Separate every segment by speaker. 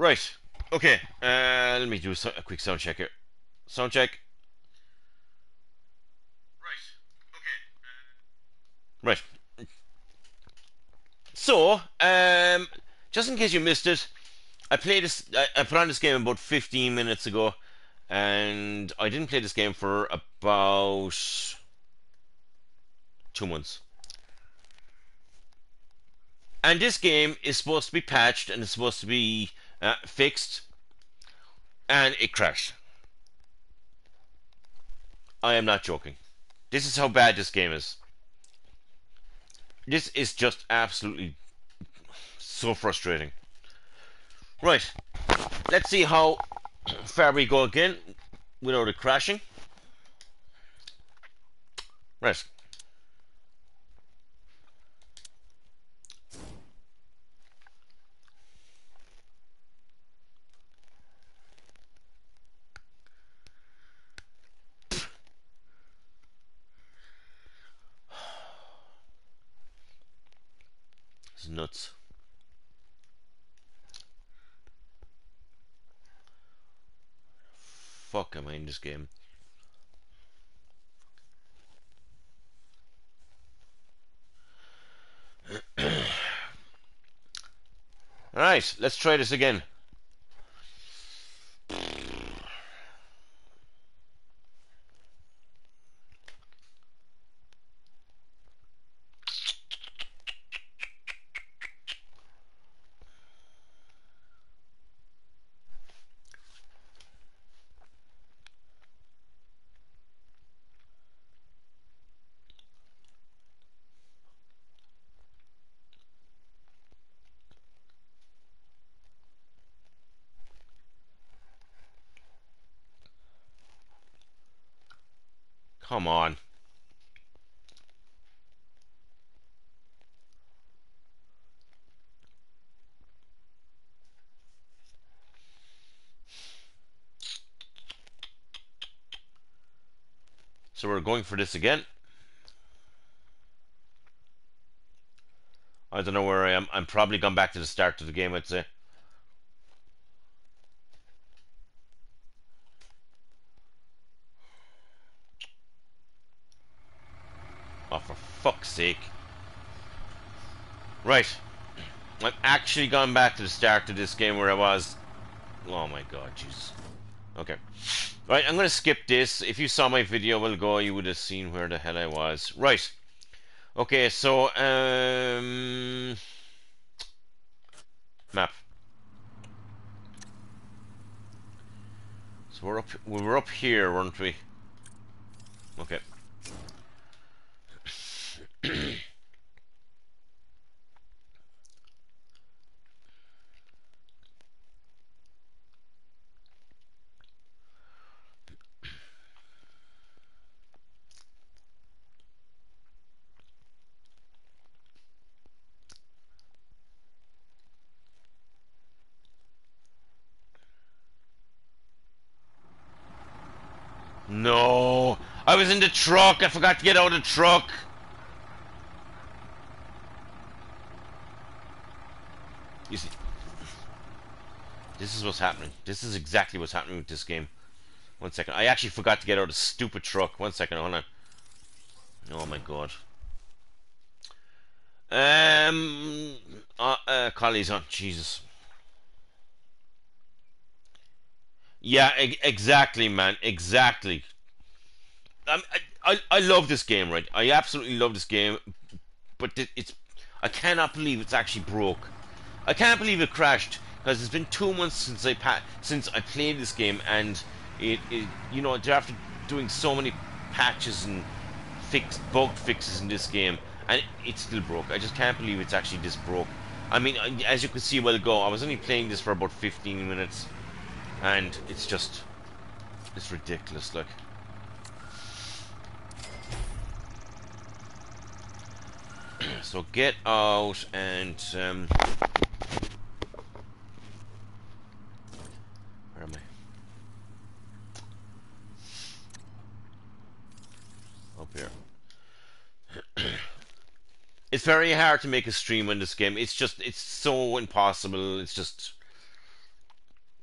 Speaker 1: Right. Okay. Uh, let me do a quick sound check here. Sound check. Right. Okay. Uh... Right. So, um, just in case you missed it, I played this. I, I put on this game about 15 minutes ago, and I didn't play this game for about two months. And this game is supposed to be patched and it's supposed to be uh, fixed, and it crashed. I am not joking. This is how bad this game is. This is just absolutely so frustrating. Right, let's see how far we go again without it crashing. Right. Nuts. Fuck am I in this game? Alright, let's try this again. Come on. So we're going for this again. I don't know where I am. I'm probably gone back to the start of the game, I'd say. Oh, for fuck's sake. Right. I've actually gone back to the start of this game where I was. Oh my god, Jesus. Okay. Right, I'm going to skip this. If you saw my video while ago, you would have seen where the hell I was. Right. Okay, so, um... Map. So we're up, we were up here, weren't we? Okay. No, I was in the truck. I forgot to get out of the truck. You see, this is what's happening. This is exactly what's happening with this game. One second. I actually forgot to get out of the stupid truck. One second. Hold on. Oh my god. Um. Uh, uh Collie's on. Jesus. Yeah, e exactly, man. Exactly. I, I I love this game, right? I absolutely love this game, but it's I cannot believe it's actually broke. I can't believe it crashed because it's been two months since I since I played this game, and it, it you know after doing so many patches and fix bug fixes in this game, and it, still broke. I just can't believe it's actually this broke. I mean, as you can see well ago, I was only playing this for about 15 minutes, and it's just it's ridiculous. Look. so get out and um, where am I? Up here. it's very hard to make a stream on this game. It's just it's so impossible. It's just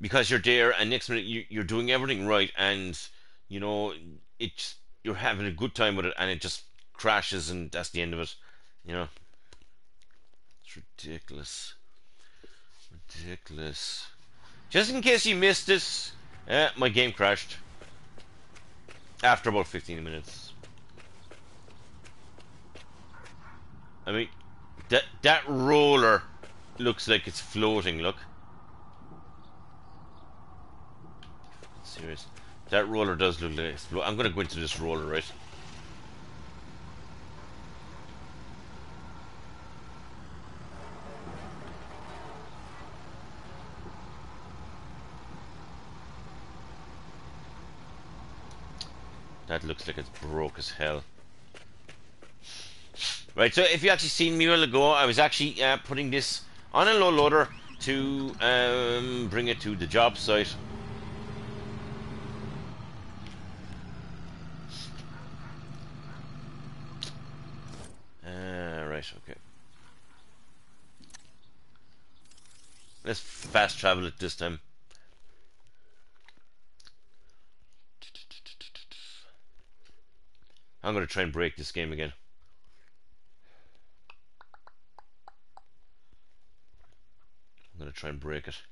Speaker 1: because you're there, and next minute you, you're doing everything right, and you know it's you're having a good time with it, and it just crashes, and that's the end of it. You know, it's ridiculous, ridiculous. Just in case you missed it, uh, my game crashed after about 15 minutes. I mean, that that roller looks like it's floating. Look. Serious. That roller does look like it's I'm gonna go into this roller, right? Looks like it's broke as hell. Right, so if you actually seen me a while ago, I was actually uh, putting this on a low loader to um, bring it to the job site. Uh, right, okay. Let's fast travel it this time. I'm going to try and break this game again. I'm going to try and break it.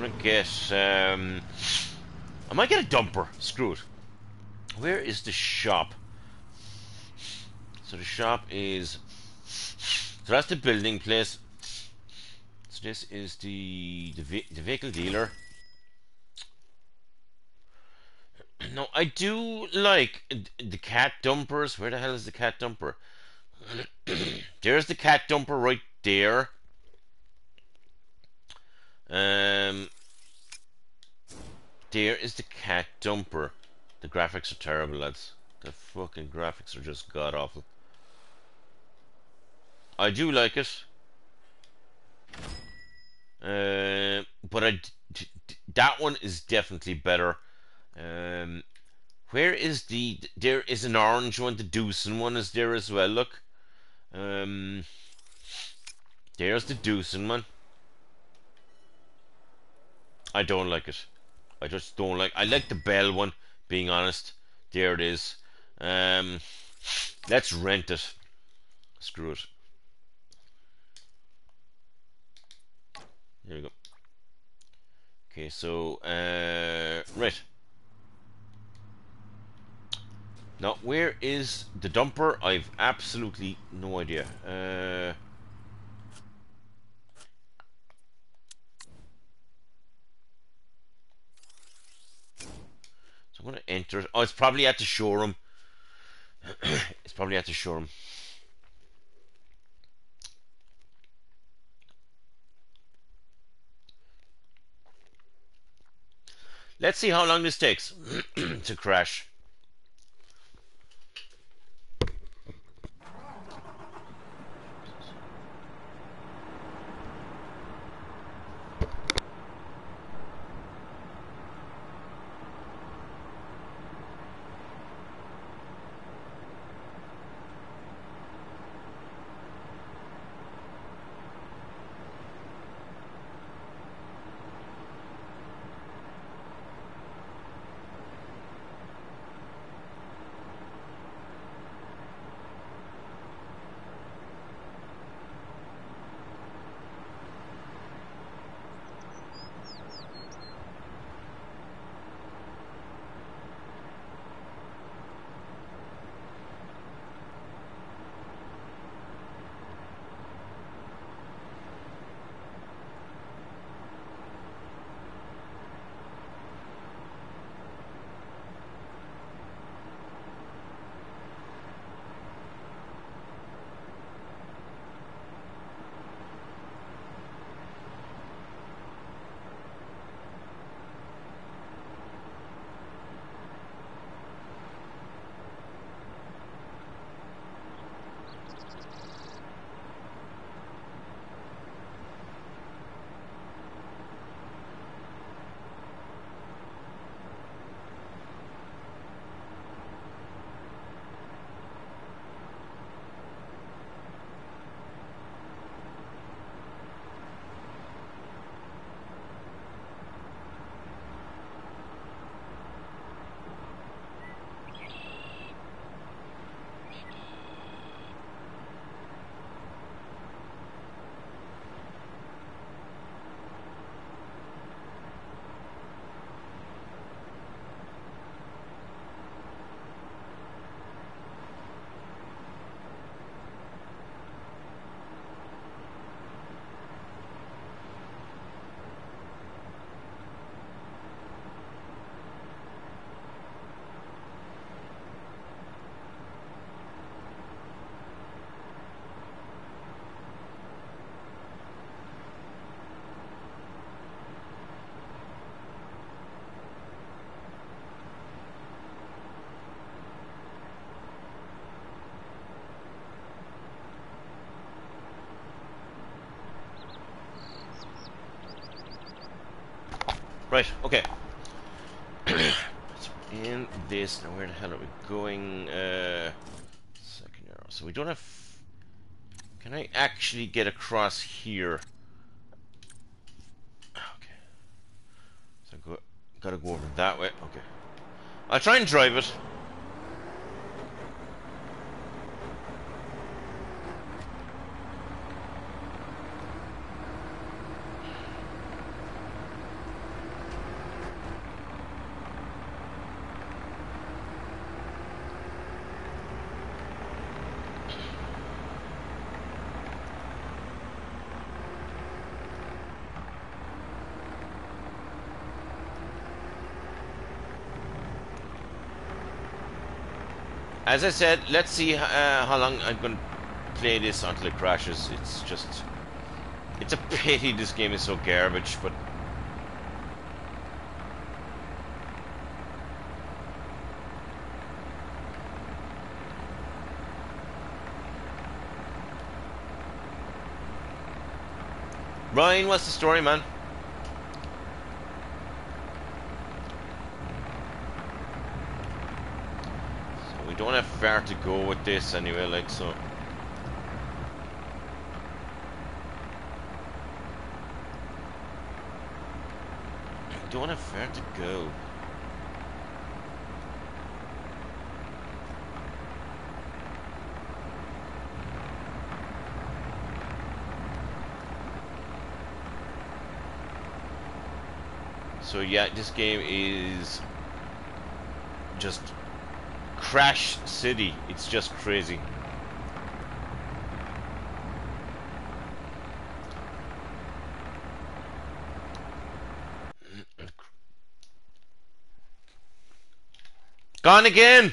Speaker 1: Gonna get. Um, I might get a dumper. Screw it. Where is the shop? So the shop is. So that's the building place. So this is the the, the vehicle dealer. No, I do like the cat dumpers. Where the hell is the cat dumper? There's the cat dumper right there. Um, there is the cat dumper. The graphics are terrible, lads. The fucking graphics are just god awful. I do like it. Uh, but I, that one is definitely better. Um, where is the? There is an orange one. The Doosan one is there as well. Look. Um, there's the Doosan one. I don't like it. I just don't like. I like the Bell one. Being honest, there it is. Um, let's rent it. Screw it. There we go. Okay, so uh, right. Now, where is the dumper? I've absolutely no idea. Uh, So I'm going to enter. it. Oh, it's probably at the showroom. it's probably at the showroom. Let's see how long this takes to crash. Right, okay. in this, now where the hell are we going? Uh, second arrow. So we don't have... Can I actually get across here? Okay. So I go, gotta go over that way. Okay. I'll try and drive it. As I said, let's see uh, how long I'm going to play this until it crashes. It's just... It's a pity this game is so garbage, but... Ryan, what's the story, man? Don't have far to go with this anyway, like so. I don't have far to go. So yeah, this game is just Crash City. It's just crazy. Gone again!